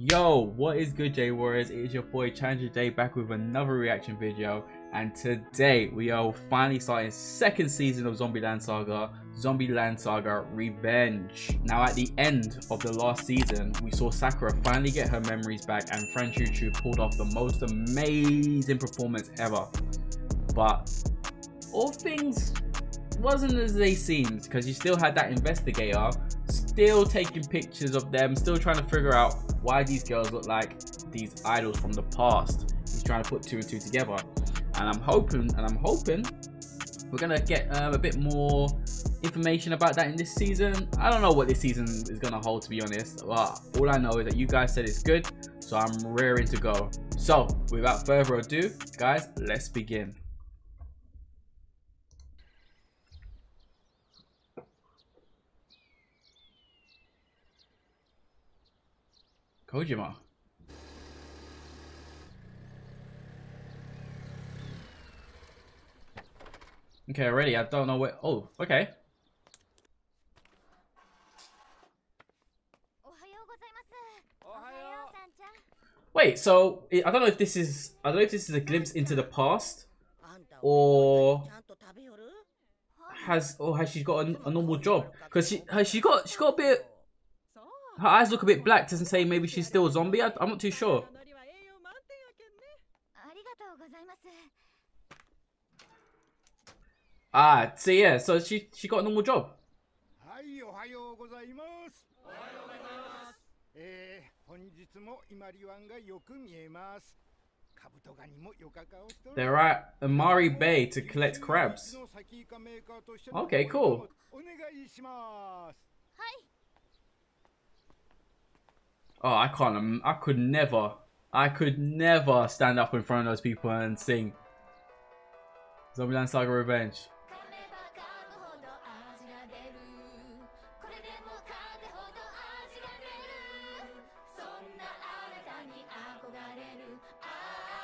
Yo, what is good J Warriors? It is your boy Challenger J back with another reaction video and today we are finally starting second season of Zombieland Saga, Zombieland Saga Revenge. Now at the end of the last season, we saw Sakura finally get her memories back and Franchouchou pulled off the most amazing performance ever. But all things wasn't as they seemed because you still had that investigator still taking pictures of them, still trying to figure out why these girls look like these idols from the past. He's trying to put two and two together. And I'm hoping, and I'm hoping we're gonna get um, a bit more information about that in this season. I don't know what this season is gonna hold to be honest. But all I know is that you guys said it's good, so I'm raring to go. So without further ado, guys, let's begin. Kojima. Okay, already, I don't know where- Oh, okay. Wait, so I don't know if this is I don't know if this is a glimpse into the past or has or has she got a, a normal job because she has she got she got a bit her eyes look a bit black doesn't say maybe she's still a zombie I, I'm not too sure Ah, so yeah, so she she got a normal job. They're at Amari Bay to collect crabs. Okay, cool. Oh, I can't. I could never. I could never stand up in front of those people and sing. Zombieland Saga Revenge.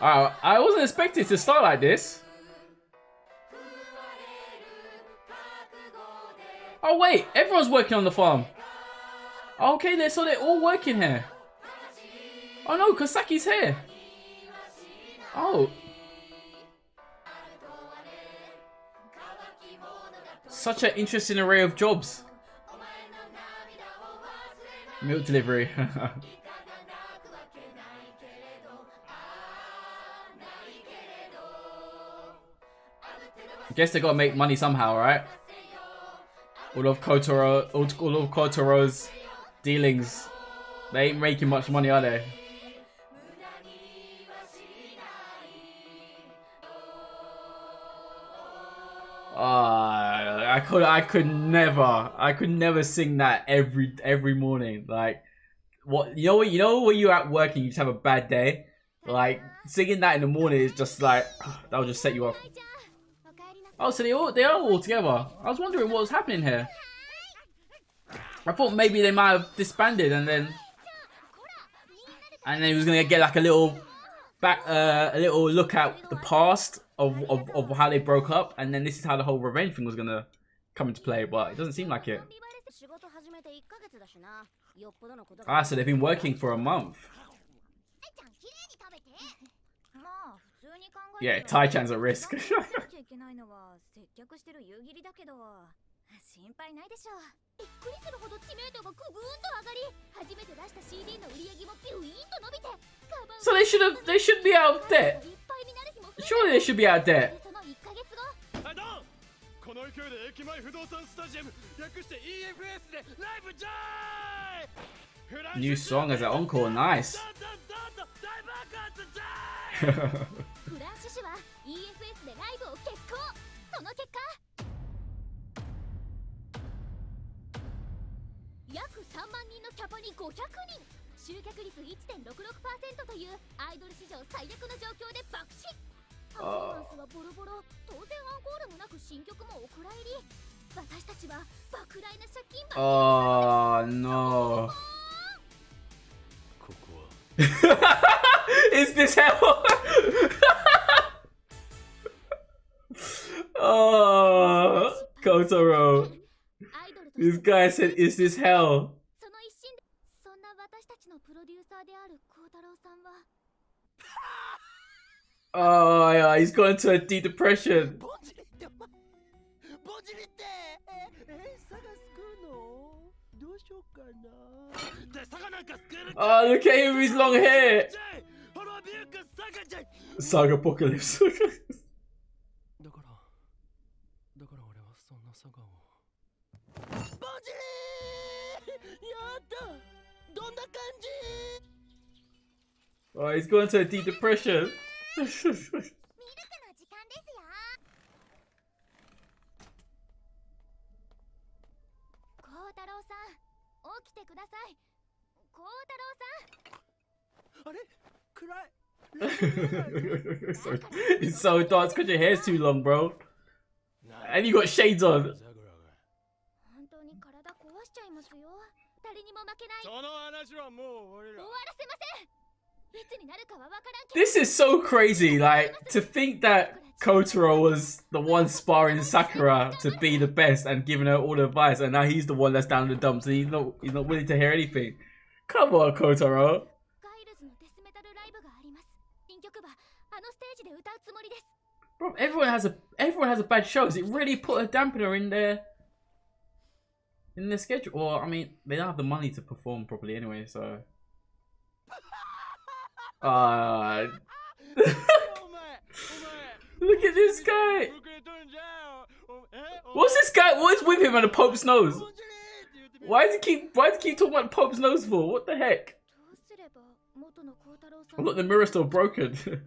Uh, I wasn't expecting to start like this. Oh wait, everyone's working on the farm. Okay, they so they're all working here. Oh no, Kosaki's here. Oh. Such an interesting array of jobs. Milk delivery. I guess they gotta make money somehow, right? All of Kotaro, all, of Kotaro's dealings, they ain't making much money, are they? Uh, I could, I could never, I could never sing that every every morning. Like, what you know, what? you know, when you're at work and you just have a bad day, like singing that in the morning is just like that'll just set you off. Oh, so they all they are all together. I was wondering what was happening here. I thought maybe they might have disbanded and then and then he was gonna get like a little back uh, a little look at the past of, of, of how they broke up and then this is how the whole revenge thing was gonna come into play, but it doesn't seem like it. Ah, so they've been working for a month. Yeah, Tai-chan's at risk. 心配ないでしょうびっくりするほど知名度がググーンと上がり初めて出した CD の売り上げもビューインと伸びて So they should have they should be out there. Surely they should be out there. この勢いで駅前不動産スタジアム略して EFS でライブじゃーい New song as an encore, nice. フランシュシュは EFS でライブを決行その結果キャパに500人。集客率1.66%というアイドル史上最悪の状況で爆死。パフォーマンスはボロボロ。当然アンコールもなく新曲もお蔵入り。私たちは莫大な借金ばあー no ここは。Is this hell? oh, Kotaro. This guy said, is this hell? Oh yeah, he's gone into a deep depression. Oh, look at him with his long hair. Saga apocalypse. oh, he's going to a deep depression. ミルクの時間ですよ。孝太郎さん起きてください。孝太郎さん。あれ？暗い。so, it's so dark because your hair's too long, bro. And you got shades on. 本当に体壊しちゃい。ますよ誰にも負けない。その話はもう終わり終わらせません This is so crazy, like, to think that Kotaro was the one sparring Sakura to be the best and giving her all the advice, and now he's the one that's down in the dumps and he's not, he's not willing to hear anything. Come on, Kotaro. Bro, everyone has a everyone has a bad show. Has it really put a dampener in their in their schedule? Or I mean, they don't have the money to perform properly anyway, so. Uh, look at this guy. What's this guy? What is with him and the Pope's nose? Why does he keep? Why does he keep talking about the Pope's nose for? What the heck? Oh, look, the mirror's still broken.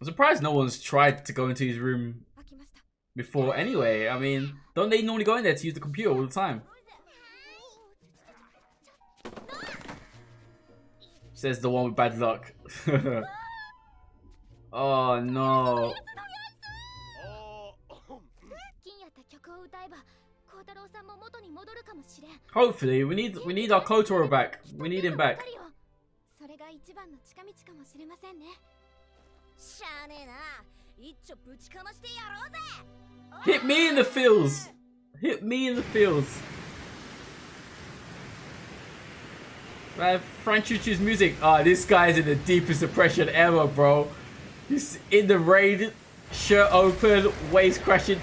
I'm surprised no one's tried to go into his room before anyway. I mean, don't they normally go in there to use the computer all the time? Says the one with bad luck. oh no. Hopefully, we need we need our Kotaro back. We need him back. Hit me in the fields! Hit me in the fields! Man, Frank music. Oh, this guy's in the deepest depression ever, bro. He's in the rain, shirt open, waist crashing.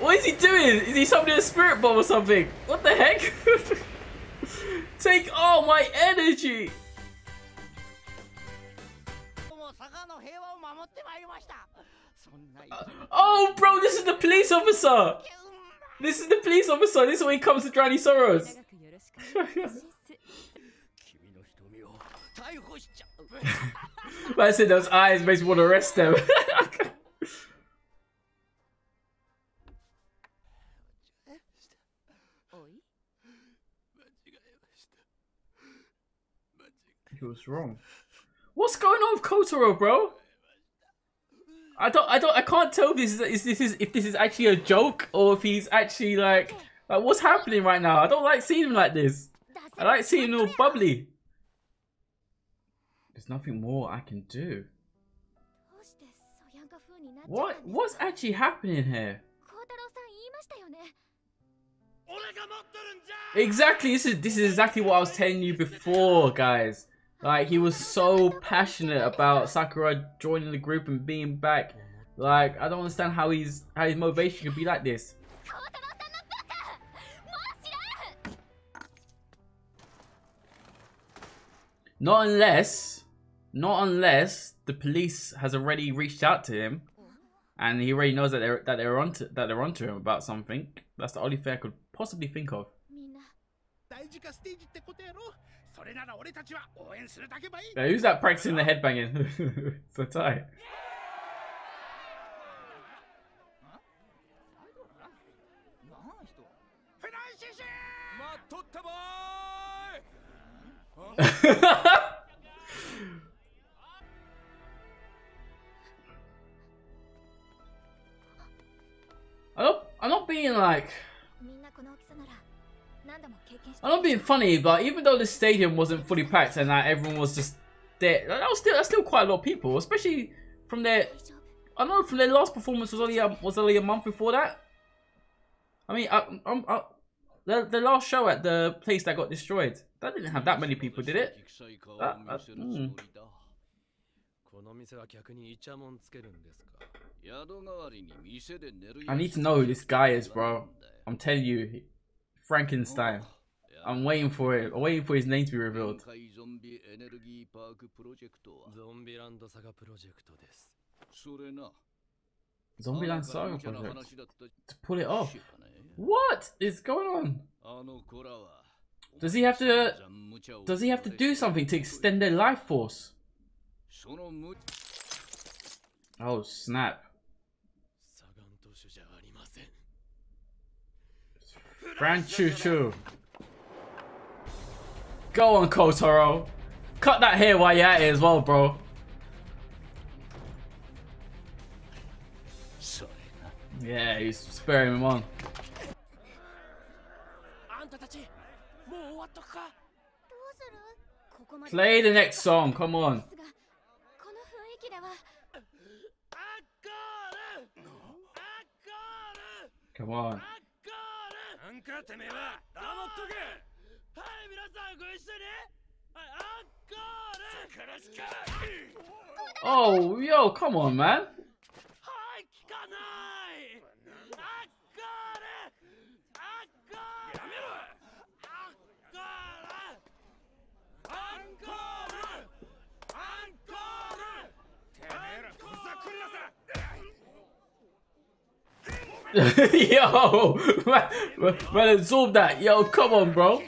What is he doing? Is he summoning a spirit bomb or something? What the heck? Take all my energy! Uh, oh, bro, this is the police officer! This is the police officer. This is when he comes to Drowny Sorrows. Like I said, those eyes makes me want to arrest them. he was wrong. What's going on with Kotaro, bro? I don't, I don't, I can't tell this is, is this is if this is actually a joke or if he's actually like like, what's happening right now? I don't like seeing him like this. I like seeing him all bubbly. There's nothing more I can do. What? What's actually happening here? Exactly. This is this is exactly what I was telling you before, guys. Like he was so passionate about Sakura joining the group and being back. Like I don't understand how he's how his motivation could be like this. Not unless, not unless the police has already reached out to him, and he already knows that they're that they're onto that they're onto him about something. That's the only thing I could possibly think of. Now, who's that practicing the headbanging? so tight. I don't, I'm not being like... I'm not being funny, but even though the stadium wasn't fully packed and like, everyone was just there, that was still that's still quite a lot of people, especially from their I know from their last performance was only a, was only a month before that. I mean, I, I'm, I, the, the last show at the place that got destroyed. That didn't have that many people, did it? Uh, uh, mm. この店は客にイチャモンつけるんですか I need to know who this guy is, bro. I'm telling you, Frankenstein. I'm waiting for it. I'm waiting for his name to be revealed. ゾンビランドサガプロジェクトです。 Zombieland Saga project. To pull it off. What is going on? Does he have to Does he have to do something to extend their life force? Oh snap. Ranchuchu. Go on, Kotaro. Cut that hair while you're at it as well, bro. Yeah, he's sparing him on. Play the next song, come on. Come on. Oh, yo, come on, man. Yo, man, man, absorb that. Yo, come on, bro.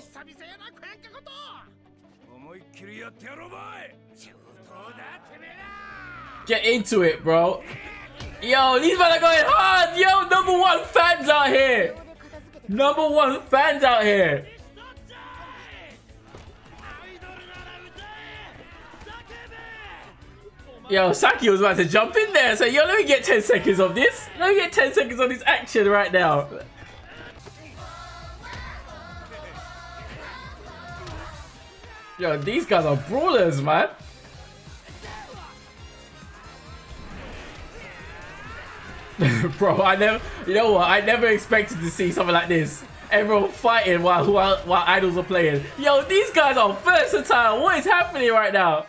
Get into it, bro. Yo, these men are going hard. Yo, number one fans out here. Number one fans out here. Yo, Saki was about to jump in there. So, yo, let me get 10 seconds of this. Let me get 10 seconds of this action right now. Yo, these guys are brawlers, man. Bro, I never, you know what? I never expected to see something like this. Everyone fighting while, while, while idols are playing. Yo, these guys are versatile. What is happening right now?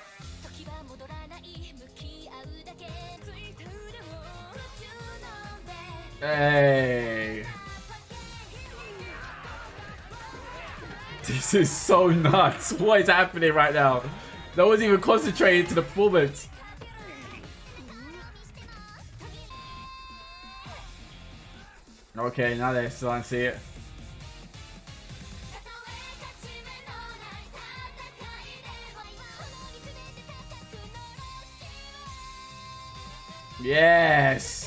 Hey! This is so nuts. What is happening right now? No one's even concentrating to the performance. Okay, now they still can't see it. Yes!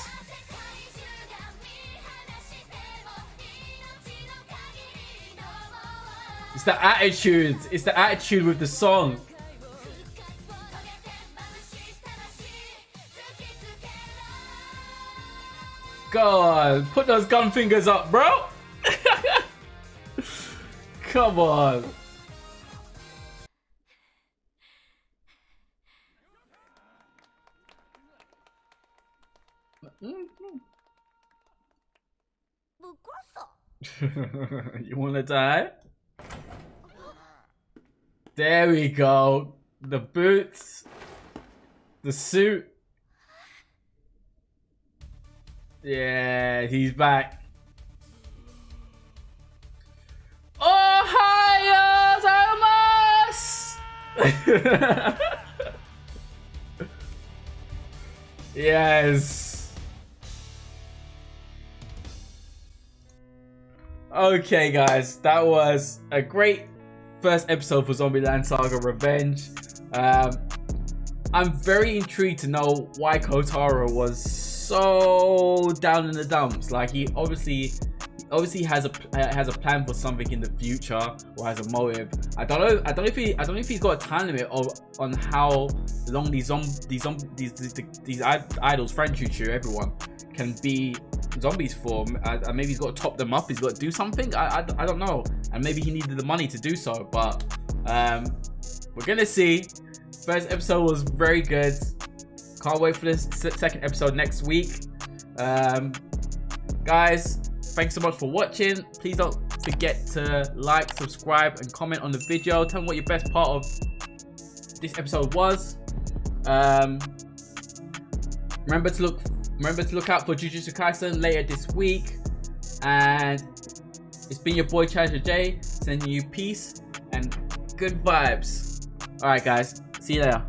the attitude. It's the attitude with the song. God, put those gun fingers up, bro. Come on. you wanna die? There we go. The boots. The suit. Yeah, he's back. Gozaimasu! yes. Okay, guys, that was a great first episode for Zombieland Saga Revenge. Um, I'm very intrigued to know why Kotaro was so down in the dumps. Like he obviously, obviously has a uh, has a plan for something in the future or has a motive. I don't know. I don't know if he. I don't know if he's got a time limit of on how long these zom these zom these these, these idols, Franchouchou, everyone can be zombies for. Uh, uh, maybe he's got to top them up. He's got to do something. I, I, I don't know. And maybe he needed the money to do so. But um, we're gonna see. First episode was very good. Can't wait for this second episode next week. Um, guys, thanks so much for watching. Please don't forget to like, subscribe, and comment on the video. Tell me what your best part of this episode was. Um, remember to look remember to look out for Jujutsu Kaisen later this week. And it's been your boy Challenger J, sending you peace and good vibes. Alright guys, see you later.